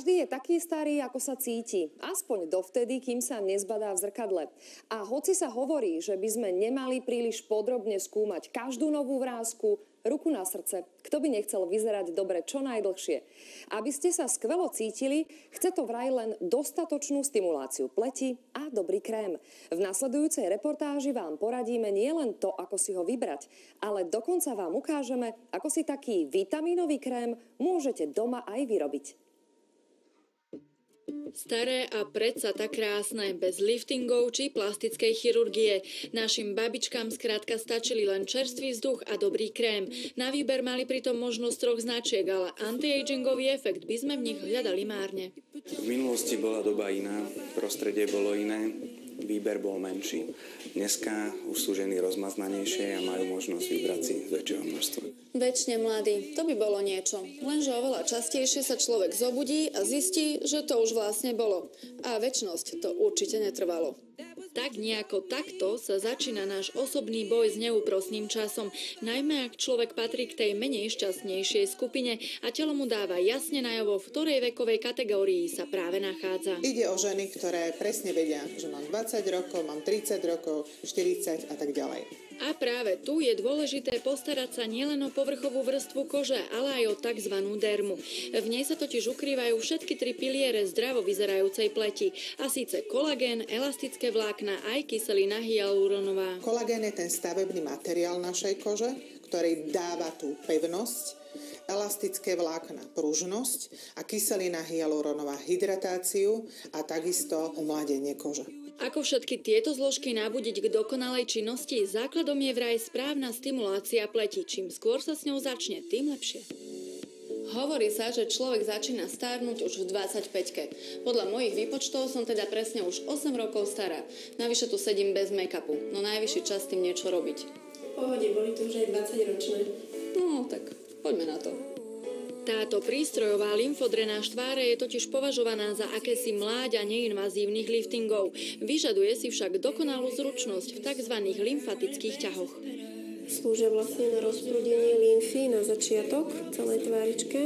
Každý je taký starý, ako sa cíti. Aspoň dovtedy, kým sa nezbadá v zrkadle. A hoci sa hovorí, že by sme nemali príliš podrobne skúmať každú novú vrázku, ruku na srdce, kto by nechcel vyzerať dobre čo najdlhšie. Aby ste sa skvelo cítili, chce to vraj len dostatočnú stimuláciu pleti a dobrý krém. V nasledujúcej reportáži vám poradíme nielen to, ako si ho vybrať, ale dokonca vám ukážeme, ako si taký vitamínový krém môžete doma aj vyrobiť. Staré a predsa tak krásne, bez liftingov či plastickej chirurgie. Našim babičkám skrátka stačili len čerstvý vzduch a dobrý krém. Na výber mali pritom možnosť troch značiek, ale anti-agingový efekt by sme v nich hľadali márne. V minulosti bola doba iná, prostredie bolo iné, výber bol menší. Dneska už sú ženy rozmaznanejšie a majú možnosť vybrať si z väčšieho množstva. Väčšine mladý, to by bolo niečo. Lenže oveľa častejšie sa človek zobudí a zistí, že to už vlastne bolo. A väčšnosť to určite netrvalo. Tak nejako takto sa začína náš osobný boj s neúprosným časom, najmä ak človek patrí k tej menej šťastnejšej skupine a telo mu dáva jasne najavo, v ktorej vekovej kategórii sa práve nachádza. Ide o ženy, ktoré presne vedia, že mám 20 rokov, mám 30 rokov, 40 a tak ďalej. A práve tu je dôležité postarať sa nielen o povrchovú vrstvu kože, ale aj o tzv. dermu. V nej sa totiž ukrývajú všetky tri piliere zdravo vyzerajúcej pleti. A síce kolagén, elastické vlákna aj kyselina hyaluronová. Kolagén je ten stavebný materiál našej kože, ktorý dáva tú pevnosť elastické vlákna pružnosť a kyselina hyaluronová hydratáciu a takisto umladenie kože. Ako všetky tieto zložky nabudiť k dokonalej činnosti, základom je vraj správna stimulácia pleti. Čím skôr sa s ňou začne, tým lepšie. Hovorí sa, že človek začína stárnuť už v 25-ke. Podľa mojich výpočtov som teda presne už 8 rokov stará. Navyše tu sedím bez make-upu, no najvyšší čas tým niečo robiť. Pohode, boli tu už aj 20 ročné. No, tak poďme na to. Táto prístrojová lymfodrenáž tváre je totiž považovaná za akési mláďa neinvazívnych liftingov. Vyžaduje si však dokonalú zručnosť v tzv. lymfatických ťahoch. Slúžia vlastne na rozprúdenie lymfy na začiatok celej tváričke.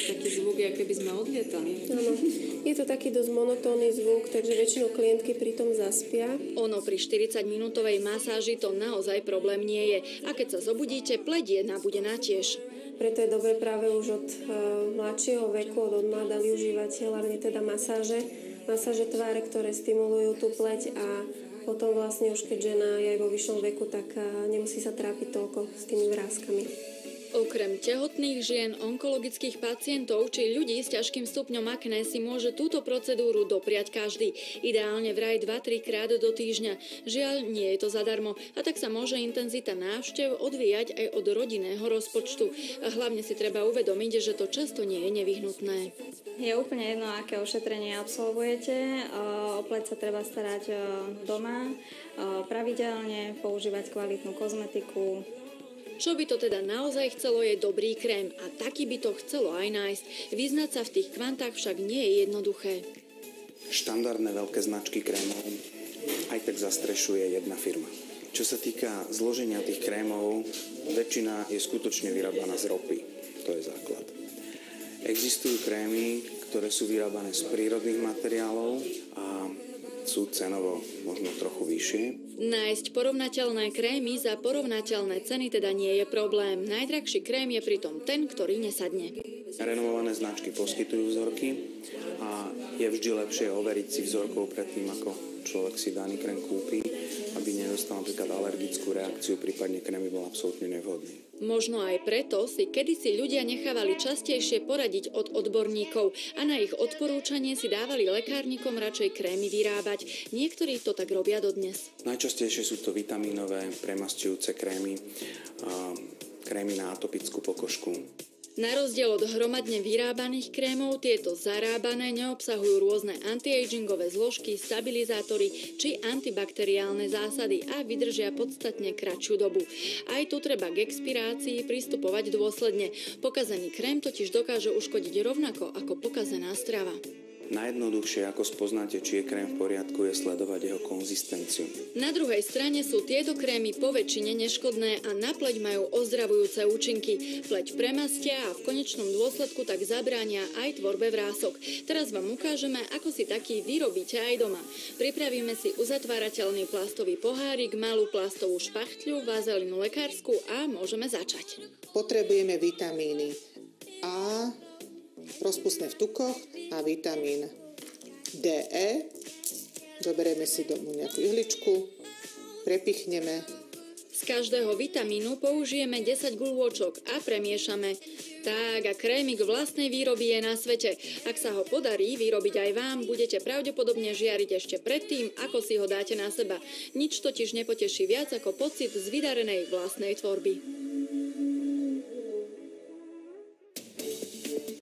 Taký zvuk, aké by sme odlietali. Áno. Je to taký dosť monotónny zvuk, takže väčšinou klientky pri tom zaspia. Ono pri 40-minútovej masáži to naozaj problém nie je. A keď sa zobudíte, pleť jedna bude na tiež. Preto je dobre práve už od uh, mladšieho veku, od mladá využívať hlavne teda masáže, masáže tváre, ktoré stimulujú tú pleť a potom vlastne už keď žena je vo vyššom veku, tak uh, nemusí sa trápiť toľko s tými vrázkami. Okrem tehotných žien, onkologických pacientov či ľudí s ťažkým stupňom akné si môže túto procedúru dopriať každý. Ideálne vraj 2-3 krát do týždňa. Žiaľ, nie je to zadarmo a tak sa môže intenzita návštev odvíjať aj od rodinného rozpočtu. A hlavne si treba uvedomiť, že to často nie je nevyhnutné. Je úplne jedno, aké ošetrenie absolvujete. O pleť sa treba starať doma, pravidelne používať kvalitnú kozmetiku, čo by to teda naozaj chcelo je dobrý krém a taký by to chcelo aj nájsť. Vyznať sa v tých kvantách však nie je jednoduché. Štandardné veľké značky krémov aj tak zastrešuje jedna firma. Čo sa týka zloženia tých krémov, väčšina je skutočne vyrábaná z ropy. To je základ. Existujú krémy, ktoré sú vyrábané z prírodných materiálov a sú cenovo možno trochu vyššie. Nájsť porovnateľné krémy za porovnateľné ceny teda nie je problém. Najdrahší krém je pritom ten, ktorý nesadne. Renovované značky poskytujú vzorky a je vždy lepšie overiť si vzorkov predtým, ako človek si daný krém kúpi aby nedostal napríklad alergickú reakciu, prípadne krém bol absolútne nevhodný. Možno aj preto si kedysi ľudia nechávali častejšie poradiť od odborníkov a na ich odporúčanie si dávali lekárnikom radšej krémy vyrábať. Niektorí to tak robia dodnes. Najčastejšie sú to vitamínové, premastujúce krémy, krémy na atopickú pokožku. Na rozdiel od hromadne vyrábaných krémov, tieto zarábané neobsahujú rôzne antiagingové zložky, stabilizátory či antibakteriálne zásady a vydržia podstatne kratšiu dobu. Aj tu treba k expirácii pristupovať dôsledne. Pokazený krém totiž dokáže uškodiť rovnako ako pokazená strava. Najjednoduchšie, ako spoznáte, či je krém v poriadku, je sledovať jeho konzistenciu. Na druhej strane sú tieto krémy po väčšine neškodné a na pleť majú ozdravujúce účinky. Pleť premastia a v konečnom dôsledku tak zabránia aj tvorbe vrások. Teraz vám ukážeme, ako si taký vyrobíte aj doma. Pripravíme si uzatvárateľný plastový pohárik, malú plastovú špachtľu, vazelinu lekársku a môžeme začať. Potrebujeme vitamíny A, rozpustné v tukoch a vitamín DE. Zoberieme si domů nejakú ihličku, prepichneme. Z každého vitamínu použijeme 10 guľôčok a premiešame. Tak a krémik vlastnej výroby je na svete. Ak sa ho podarí vyrobiť aj vám, budete pravdepodobne žiariť ešte predtým, ako si ho dáte na seba. Nič totiž nepoteší viac ako pocit z vydarenej vlastnej tvorby.